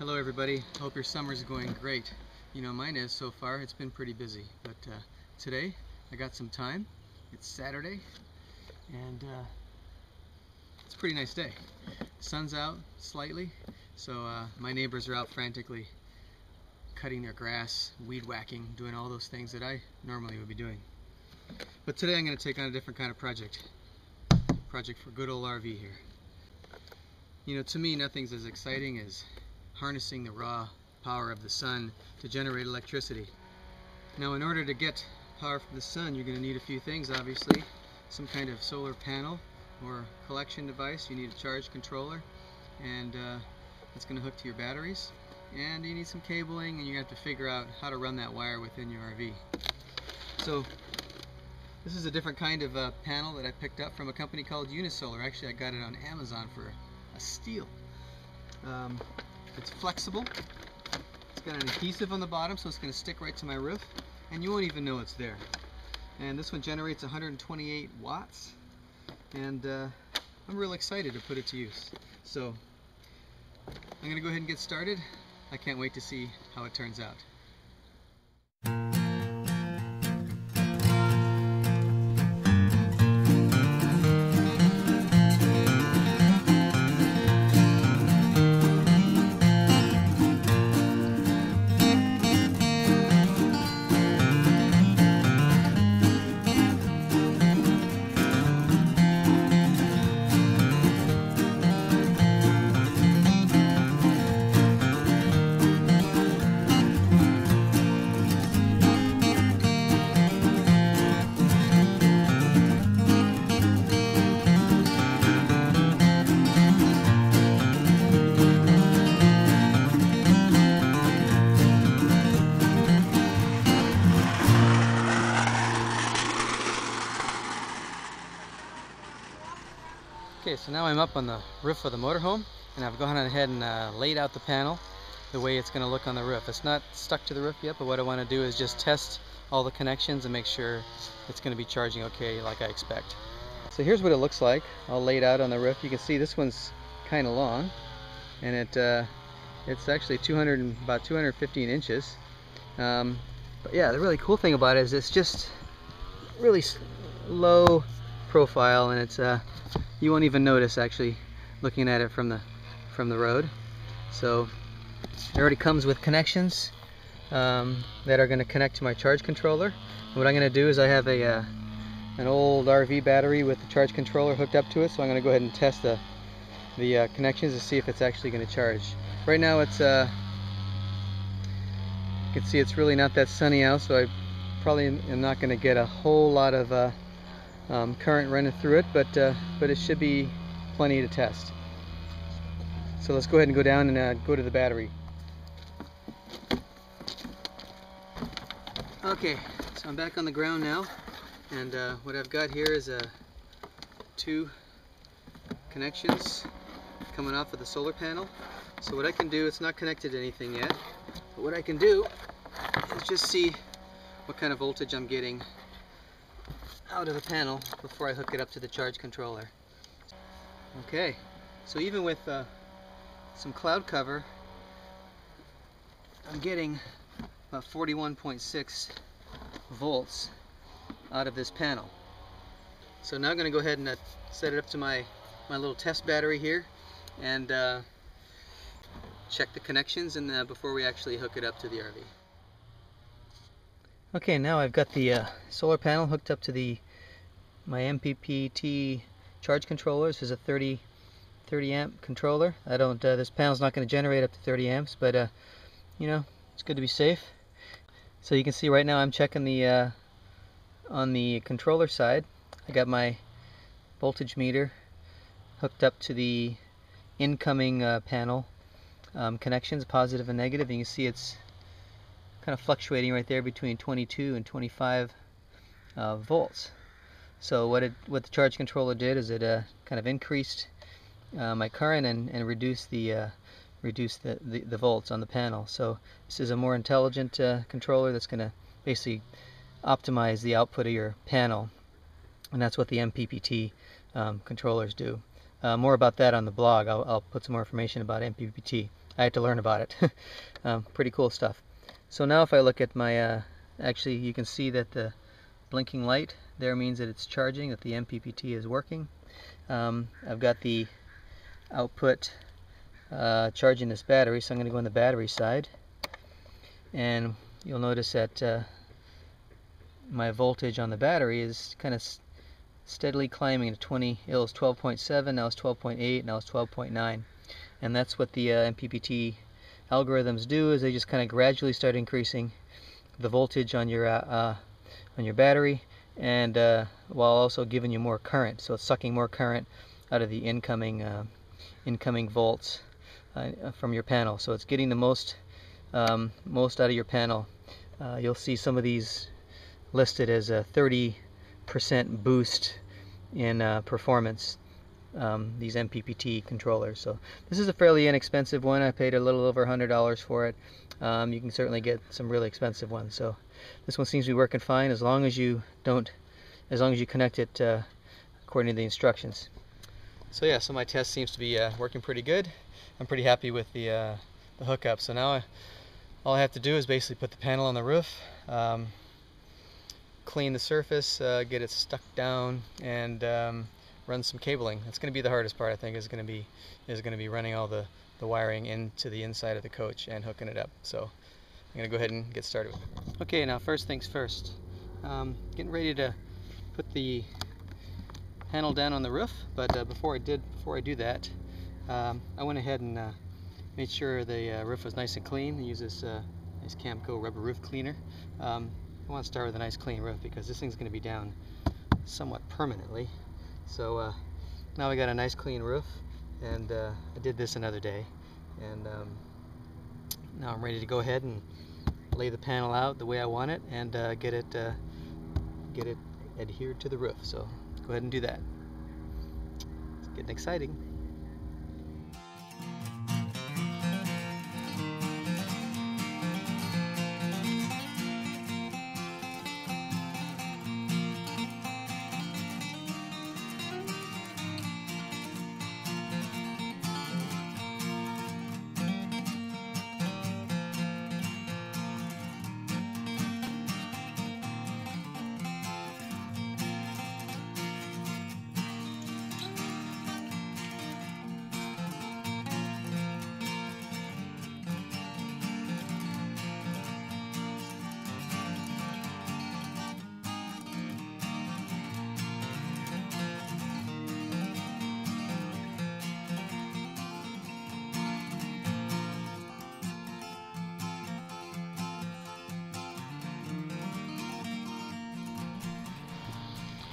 Hello everybody, hope your summer's going great. You know mine is so far, it's been pretty busy. But uh, today I got some time, it's Saturday, and uh, it's a pretty nice day. Sun's out slightly, so uh, my neighbors are out frantically cutting their grass, weed whacking, doing all those things that I normally would be doing. But today I'm going to take on a different kind of project. Project for good old RV here. You know, to me nothing's as exciting as harnessing the raw power of the sun to generate electricity. Now in order to get power from the sun you're going to need a few things obviously. Some kind of solar panel or collection device. You need a charge controller and uh, it's going to hook to your batteries. And you need some cabling and you have to figure out how to run that wire within your RV. So this is a different kind of uh, panel that I picked up from a company called Unisolar. Actually I got it on Amazon for a steal. Um, it's flexible. It's got an adhesive on the bottom so it's going to stick right to my roof and you won't even know it's there. And this one generates 128 watts and uh, I'm real excited to put it to use. So I'm going to go ahead and get started. I can't wait to see how it turns out. I'm up on the roof of the motorhome and I've gone ahead and uh, laid out the panel the way it's going to look on the roof. It's not stuck to the roof yet, but what I want to do is just test all the connections and make sure it's going to be charging okay like I expect. So here's what it looks like all laid out on the roof. You can see this one's kind of long and it uh, it's actually 200 and about 215 inches. Um, but yeah, the really cool thing about it is it's just really low profile and it's uh, you won't even notice actually looking at it from the from the road. So it already comes with connections um, that are going to connect to my charge controller. What I'm going to do is I have a uh, an old RV battery with the charge controller hooked up to it so I'm going to go ahead and test the the uh, connections to see if it's actually going to charge. Right now it's uh, you can see it's really not that sunny out so I probably am not going to get a whole lot of uh, um, current running through it, but uh, but it should be plenty to test. So let's go ahead and go down and uh, go to the battery. Okay, so I'm back on the ground now, and uh, what I've got here is uh, two connections coming off of the solar panel. So what I can do, it's not connected to anything yet, but what I can do is just see what kind of voltage I'm getting out of the panel before I hook it up to the charge controller. Okay, so even with uh, some cloud cover, I'm getting about 41.6 volts out of this panel. So now I'm going to go ahead and uh, set it up to my, my little test battery here and uh, check the connections and uh, before we actually hook it up to the RV. Okay, now I've got the uh, solar panel hooked up to the my MPPT charge controller. This is a 30 30 amp controller. I don't. Uh, this panel's not going to generate up to 30 amps, but uh, you know it's good to be safe. So you can see right now I'm checking the uh, on the controller side. I got my voltage meter hooked up to the incoming uh, panel um, connections, positive and negative. And you can see it's kind of fluctuating right there between 22 and 25 uh, volts. So what it what the charge controller did is it uh, kind of increased uh, my current and, and reduced the uh, reduced the, the, the, volts on the panel. So this is a more intelligent uh, controller that's going to basically optimize the output of your panel, and that's what the MPPT um, controllers do. Uh, more about that on the blog. I'll, I'll, put some more information about MPPT. I had to learn about it. um, pretty cool stuff. So now if I look at my, uh, actually you can see that the blinking light there means that it's charging, that the MPPT is working. Um, I've got the output uh, charging this battery, so I'm going to go on the battery side. And you'll notice that uh, my voltage on the battery is kind of steadily climbing to 20. It was 12.7, now it's 12.8, now it's 12.9. And that's what the uh, MPPT algorithms do is they just kind of gradually start increasing the voltage on your uh, uh, on your battery and uh, while also giving you more current. So it's sucking more current out of the incoming uh, incoming volts uh, from your panel. So it's getting the most um, most out of your panel. You'll see some of these listed as a 30 percent boost in uh, performance um, these MPPT controllers. So this is a fairly inexpensive one. I paid a little over $100 for it. Um, you can certainly get some really expensive ones. So this one seems to be working fine as long as you don't as long as you connect it uh, according to the instructions. So yeah so my test seems to be uh, working pretty good. I'm pretty happy with the, uh, the hookup. So now I, all I have to do is basically put the panel on the roof um, clean the surface, uh, get it stuck down, and um, run some cabling. That's going to be the hardest part, I think, is going to be is going to be running all the, the wiring into the inside of the coach and hooking it up. So I'm going to go ahead and get started with it. Okay, now first things first. Um, getting ready to put the panel down on the roof, but uh, before I did, before I do that, um, I went ahead and uh, made sure the uh, roof was nice and clean. I use this uh, nice Camco rubber roof cleaner. Um, I want to start with a nice clean roof because this thing's going to be down somewhat permanently. So uh, now we got a nice clean roof and uh, I did this another day and um, now I'm ready to go ahead and lay the panel out the way I want it and uh, get it uh, get it adhered to the roof. So go ahead and do that. It's getting exciting.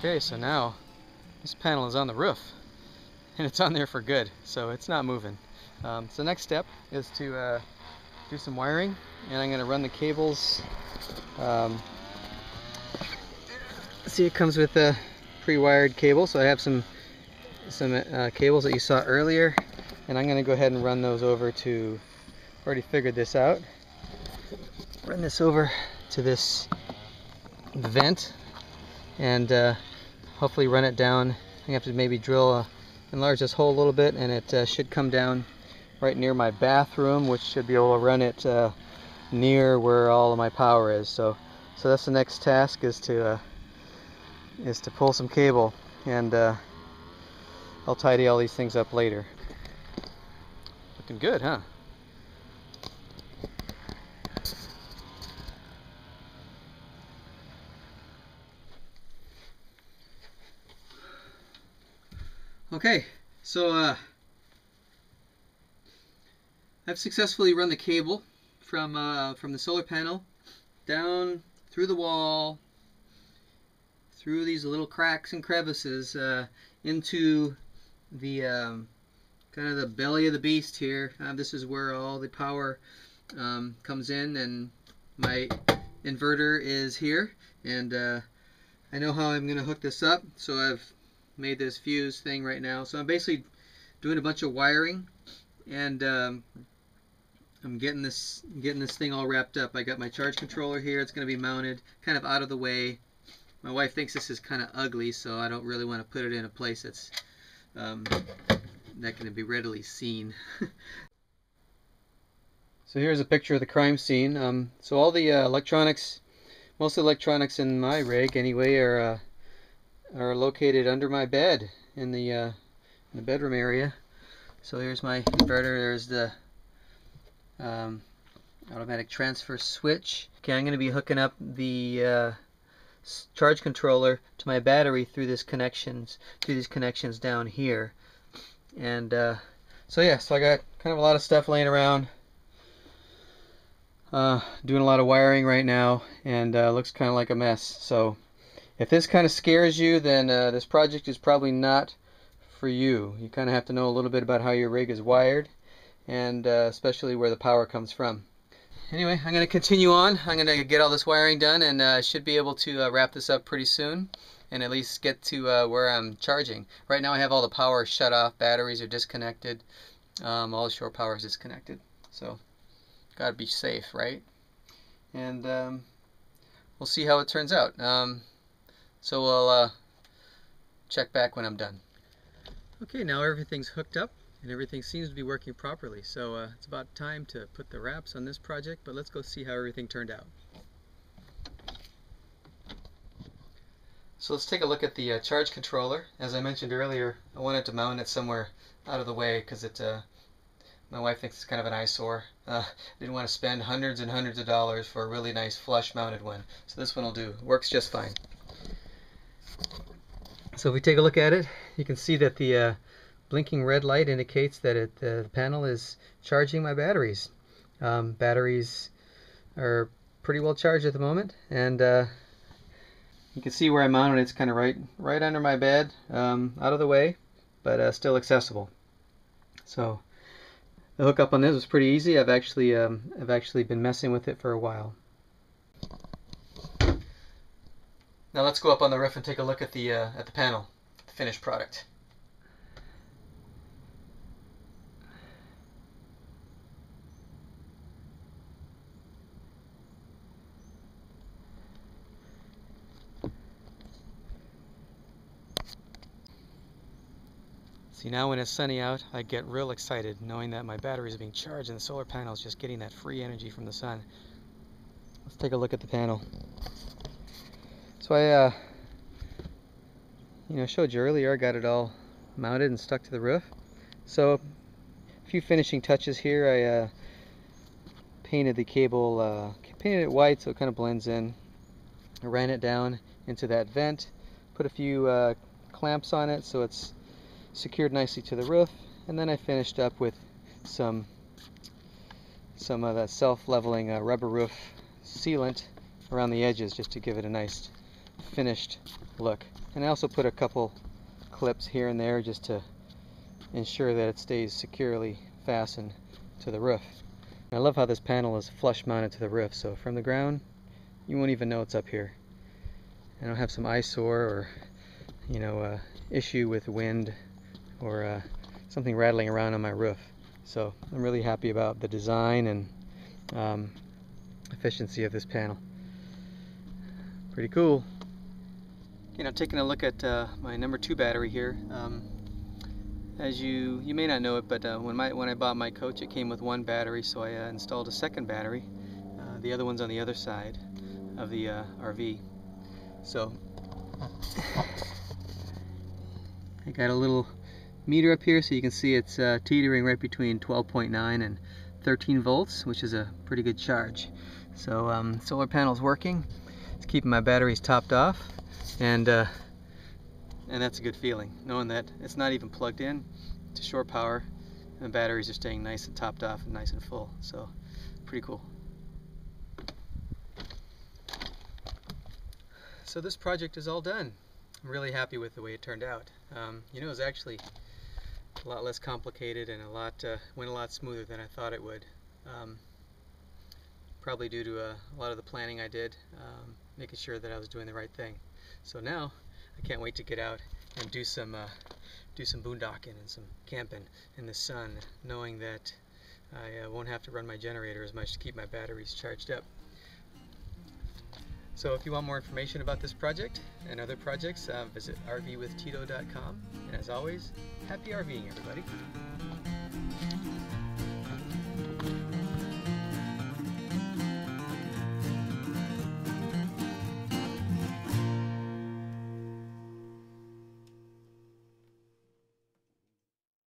Okay, so now this panel is on the roof and it's on there for good, so it's not moving. Um, so next step is to uh, do some wiring and I'm going to run the cables. Um, see it comes with a pre-wired cable, so I have some some uh, cables that you saw earlier and I'm going to go ahead and run those over to, already figured this out, run this over to this vent and uh, hopefully run it down. I have to maybe drill, a, enlarge this hole a little bit and it uh, should come down right near my bathroom which should be able to run it uh, near where all of my power is. So, so that's the next task is to uh, is to pull some cable and uh, I'll tidy all these things up later. Looking good, huh? Okay, so uh, I've successfully run the cable from uh, from the solar panel down through the wall, through these little cracks and crevices uh, into the um, kind of the belly of the beast here. Uh, this is where all the power um, comes in, and my inverter is here. And uh, I know how I'm going to hook this up, so I've made this fuse thing right now. So I'm basically doing a bunch of wiring and um, I'm getting this getting this thing all wrapped up. I got my charge controller here. It's going to be mounted kind of out of the way. My wife thinks this is kind of ugly, so I don't really want to put it in a place that's um, not going to be readily seen. So here's a picture of the crime scene. Um, so all the uh, electronics, most of the electronics in my rig anyway, are uh, are located under my bed in the uh, in the bedroom area. So here's my inverter. There's the um, automatic transfer switch. Okay, I'm going to be hooking up the uh, charge controller to my battery through this connections through these connections down here. And uh, so yeah, so I got kind of a lot of stuff laying around. Uh, doing a lot of wiring right now and uh, looks kind of like a mess. So if this kind of scares you, then uh, this project is probably not for you. You kind of have to know a little bit about how your rig is wired and uh, especially where the power comes from. Anyway, I'm going to continue on. I'm going to get all this wiring done and uh, should be able to uh, wrap this up pretty soon and at least get to uh, where I'm charging. Right now I have all the power shut off, batteries are disconnected, um, all the shore power is disconnected. So, gotta be safe, right? And um, we'll see how it turns out. Um, so we'll uh, check back when I'm done. Okay, now everything's hooked up and everything seems to be working properly. So uh, it's about time to put the wraps on this project, but let's go see how everything turned out. So let's take a look at the uh, charge controller. As I mentioned earlier, I wanted to mount it somewhere out of the way because it, uh, my wife thinks it's kind of an eyesore. Uh, didn't want to spend hundreds and hundreds of dollars for a really nice flush mounted one. So this one will do. Works just fine. So if we take a look at it, you can see that the uh, blinking red light indicates that it, the panel is charging my batteries. Um, batteries are pretty well charged at the moment and uh, you can see where I mounted it. It's kind of right right under my bed, um, out of the way, but uh, still accessible. So the hookup on this was pretty easy. I've actually um, I've actually been messing with it for a while. Now let's go up on the roof and take a look at the uh, at the panel, the finished product. See now when it's sunny out I get real excited knowing that my battery is being charged and the solar panel is just getting that free energy from the sun. Let's take a look at the panel. So I uh, you know showed you earlier I got it all mounted and stuck to the roof. So a few finishing touches here I uh, painted the cable uh, painted it white so it kind of blends in. I ran it down into that vent put a few uh, clamps on it so it's secured nicely to the roof and then I finished up with some some of that self-leveling uh, rubber roof sealant around the edges just to give it a nice finished look and I also put a couple clips here and there just to ensure that it stays securely fastened to the roof I love how this panel is flush mounted to the roof so from the ground you won't even know it's up here I don't have some eyesore or you know uh, issue with wind or uh, something rattling around on my roof. So I'm really happy about the design and um, efficiency of this panel. Pretty cool. You know, taking a look at uh, my number two battery here. Um, as you you may not know it, but uh, when my when I bought my coach, it came with one battery, so I uh, installed a second battery. Uh, the other one's on the other side of the uh, RV. So I got a little meter up here so you can see it's uh, teetering right between 12.9 and 13 volts which is a pretty good charge so um, solar panel's working it's keeping my batteries topped off and uh, and that's a good feeling knowing that it's not even plugged in to shore power and the batteries are staying nice and topped off and nice and full so pretty cool. So this project is all done. I'm really happy with the way it turned out. Um, you know it was actually a lot less complicated and a lot uh, went a lot smoother than I thought it would. Um, probably due to uh, a lot of the planning I did, um, making sure that I was doing the right thing. So now I can't wait to get out and do some uh, do some boondocking and some camping in the sun, knowing that I uh, won't have to run my generator as much to keep my batteries charged up. So if you want more information about this project and other projects, uh, visit rvwithtito.com. And as always, happy RVing, everybody.